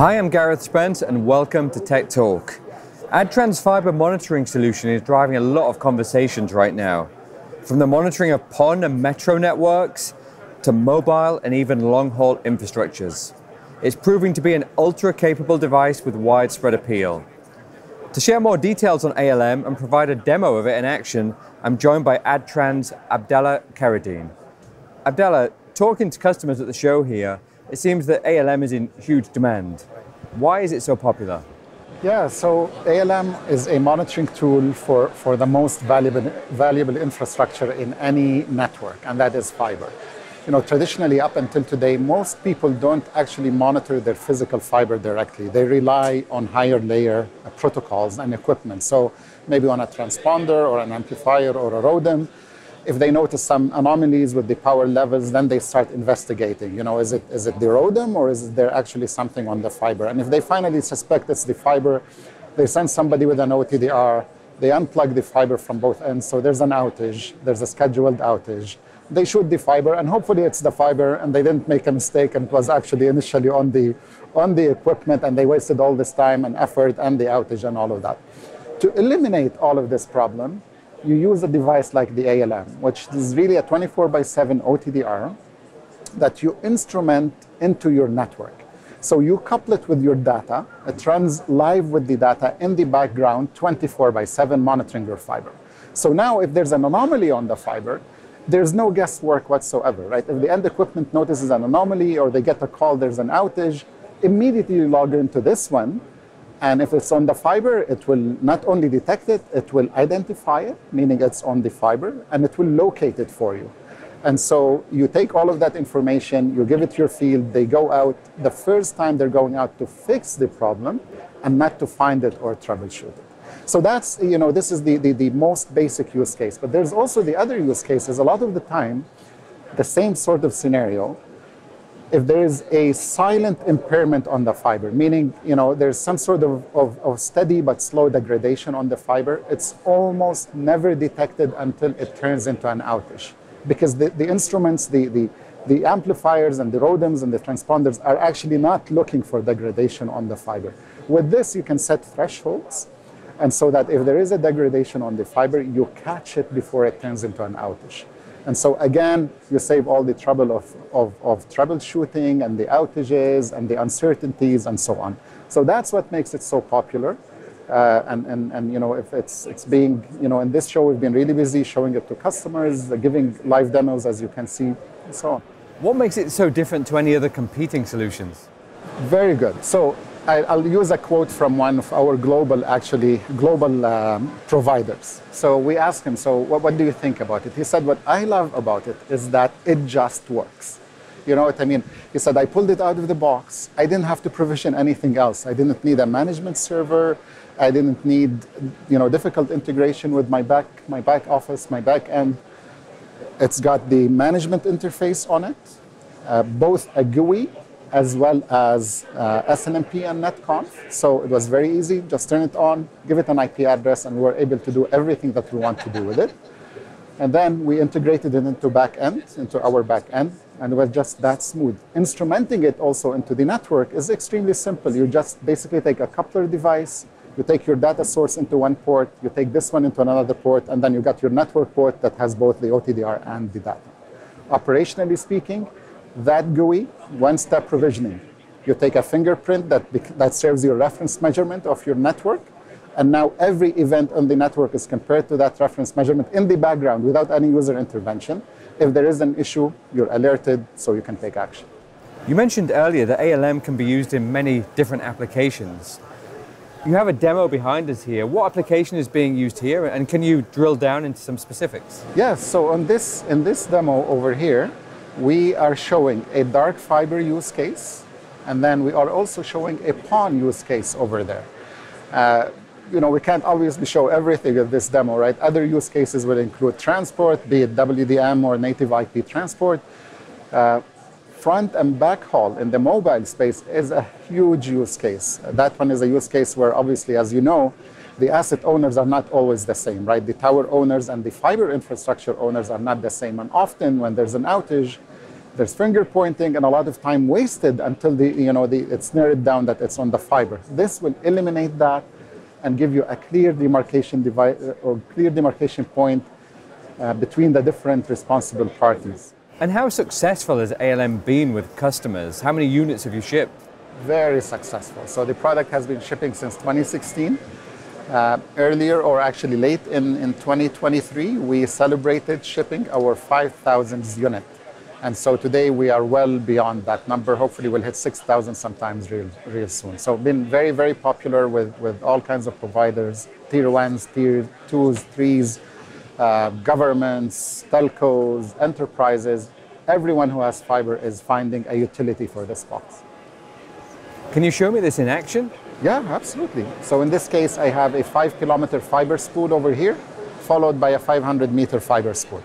Hi, I'm Gareth Spence and welcome to Tech Talk. Adtran's fiber monitoring solution is driving a lot of conversations right now. From the monitoring of PON and metro networks to mobile and even long haul infrastructures. It's proving to be an ultra capable device with widespread appeal. To share more details on ALM and provide a demo of it in action, I'm joined by Adtran's Abdala Kheireddine. Abdala, talking to customers at the show here, it seems that ALM is in huge demand. Why is it so popular? Yeah, so ALM is a monitoring tool for, for the most valuable, valuable infrastructure in any network, and that is fiber you know, traditionally up until today, most people don't actually monitor their physical fiber directly. They rely on higher layer protocols and equipment. So maybe on a transponder or an amplifier or a ROADM, if they notice some anomalies with the power levels, then they start investigating. You know, is it is it the ROADM or is there actually something on the fiber? And if they finally suspect it's the fiber, they send somebody with an OTDR. They unplug the fiber from both ends, so there's an outage. There's a scheduled outage they shoot the fiber, and hopefully it's the fiber, and they didn't make a mistake, and it was actually initially on the on the equipment, and they wasted all this time and effort and the outage and all of that. To eliminate all of this problem, you use a device like the ALM, which is really a 24 by 7 OTDR that you instrument into your network. So you couple it with your data. It runs live with the data in the background, 24 by 7, monitoring your fiber. So now, if there's an anomaly on the fiber, there's no guesswork whatsoever, right? If the end equipment notices an anomaly or they get a call there's an outage, immediately you log into this one. And if it's on the fiber, it will not only detect it, it will identify it, meaning it's on the fiber, and it will locate it for you. And so you take all of that information, you give it to your field, they go out. The first time they're going out to fix the problem and not to find it or troubleshoot it. So that's, you know, this is the, the, the most basic use case. But there's also the other use cases. A lot of the time, the same sort of scenario, if there is a silent impairment on the fiber, meaning you know there's some sort of, of, of, steady but slow degradation on the fiber, it's almost never detected until it turns into an outage. Because the, the instruments, the, the, the amplifiers and the ROADMs and the transponders are actually not looking for degradation on the fiber. With this, you can set thresholds and so that if there is a degradation on the fiber, you catch it before it turns into an outage. And so again, you save all the trouble of, of, of troubleshooting and the outages and the uncertainties and so on. So that's what makes it so popular. Uh, and, and, and you know, if it's, it's being, you know, in this show, we've been really busy showing it to customers, giving live demos, as you can see, and so on. What makes it so different to any other competing solutions? Very good. So I, will use a quote from one of our global, actually, global um, providers. So we asked him, so what, what do you think about it? He said, what I love about it is that it just works. You know what I mean? He said, I pulled it out of the box. I didn't have to provision anything else. I didn't need a management server. I didn't need, you know, difficult integration with my back, my back office, my back end. It's got the management interface on it, uh, both a GUI as well as uh, SNMP and netconf. So it was very easy. Just turn it on, give it an IP address, and we were able to do everything that we want to do with it. And then we integrated it into backend, into our backend, and it was just that smooth. Instrumenting it also into the network is extremely simple. You just basically take a coupler device, you take your data source into one port, you take this one into another port, and then you got your network port that has both the OTDR and the data. Operationally speaking, that GUI, one-step provisioning. You take a fingerprint that, that serves your reference measurement of your network, and now every event on the network is compared to that reference measurement in the background without any user intervention. If there is an issue, you're alerted so you can take action. You mentioned earlier that ALM can be used in many different applications. You have a demo behind us here. What application is being used here, and can you drill down into some specifics? Yes, so on this, in this demo over here, we are showing a dark fiber use case, and then we are also showing a PON use case over there. Uh, you know, we can't obviously show everything in this demo, right? Other use cases will include transport, be it WDM or native IP transport. Uh, front and back haul in the mobile space is a huge use case. That one is a use case where obviously, as you know, the asset owners are not always the same, right? The tower owners and the fiber infrastructure owners are not the same. And often when there's an outage, There's finger pointing and a lot of time wasted until the, you know, the, it's narrowed down that it's on the fiber. This will eliminate that and give you a clear demarcation device or clear demarcation point uh, between the different responsible parties. And how successful has ALM been with customers? How many units have you shipped? Very successful. So the product has been shipping since 2016. Uh, earlier, or actually late in, in 2023, we celebrated shipping our 5,000th unit. And so today we are well beyond that number. Hopefully we'll hit 6,000 sometimes real, real soon. So been very, very popular with, with all kinds of providers, tier ones, tier twos, threes, uh, governments, telcos, enterprises. Everyone who has fiber is finding a utility for this box. Can you show me this in action? Yeah, absolutely. So in this case, I have a five kilometer fiber spool over here, followed by a 500 meter fiber spool.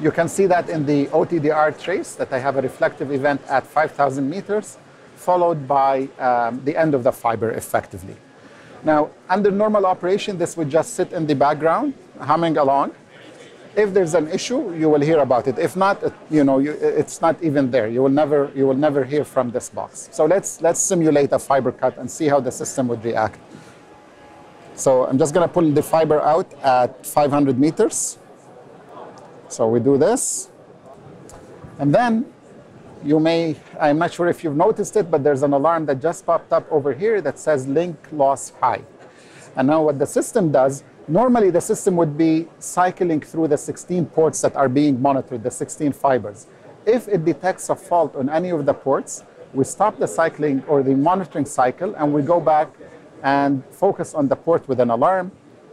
You can see that in the OTDR trace that I have a reflective event at 5,000 meters, followed by um, the end of the fiber effectively. Now, under normal operation, this would just sit in the background, humming along. If there's an issue, you will hear about it. If not, it, you know, you, it's not even there. You will never, you will never hear from this box. So let's let's simulate a fiber cut and see how the system would react. So I'm just going to pull the fiber out at 500 meters. So we do this. And then you may, I'm not sure if you've noticed it, but there's an alarm that just popped up over here that says link loss high. And now what the system does, normally the system would be cycling through the 16 ports that are being monitored, the 16 fibers. If it detects a fault on any of the ports, we stop the cycling or the monitoring cycle and we go back and focus on the port with an alarm,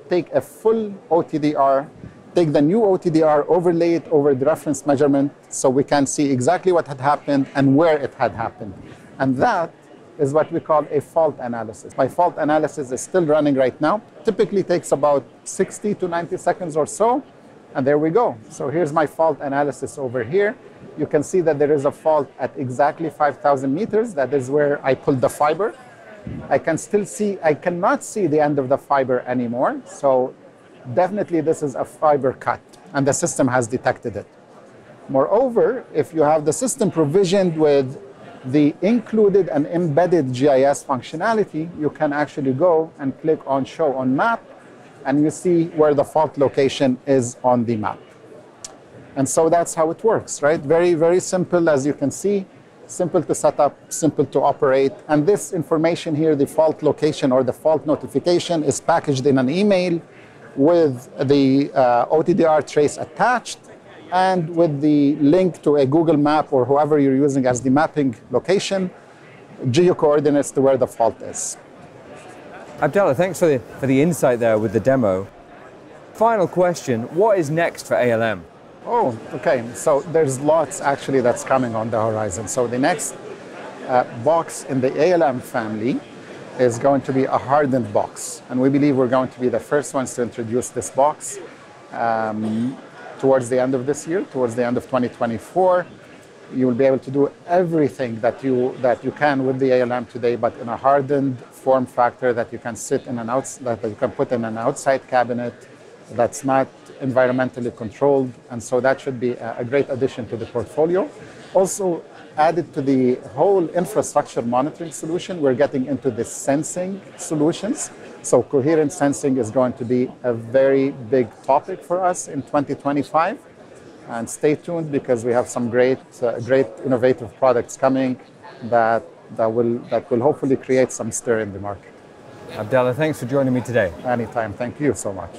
take a full OTDR take the new OTDR, overlay it over the reference measurement so we can see exactly what had happened and where it had happened. And that is what we call a fault analysis. My fault analysis is still running right now. Typically takes about 60 to 90 seconds or so. And there we go. So here's my fault analysis over here. You can see that there is a fault at exactly 5,000 meters. That is where I pulled the fiber. I can still see, I cannot see the end of the fiber anymore. So definitely this is a fiber cut, and the system has detected it. Moreover, if you have the system provisioned with the included and embedded GIS functionality, you can actually go and click on Show on Map, and you see where the fault location is on the map. And so that's how it works, right? Very, very simple, as you can see, simple to set up, simple to operate. And this information here, the fault location or the fault notification, is packaged in an email with the uh, OTDR trace attached and with the link to a Google map or whoever you're using as the mapping location, geo coordinates to where the fault is. Abdala, thanks for the, for the insight there with the demo. Final question What is next for ALM? Oh, okay. So there's lots actually that's coming on the horizon. So the next uh, box in the ALM family is going to be a hardened box. And we believe we're going to be the first ones to introduce this box um, towards the end of this year, towards the end of 2024. You will be able to do everything that you, that you can with the ALM today, but in a hardened form factor that you can sit in an outs- that you can put in an outside cabinet that's not environmentally controlled. And so that should be a, a great addition to the portfolio. Also, added to the whole infrastructure monitoring solution, we're getting into the sensing solutions. So coherent sensing is going to be a very big topic for us in 2025. And stay tuned because we have some great, uh, great innovative products coming that, that, will, that will hopefully create some stir in the market. Abdala, thanks for joining me today. Anytime. Thank you so much.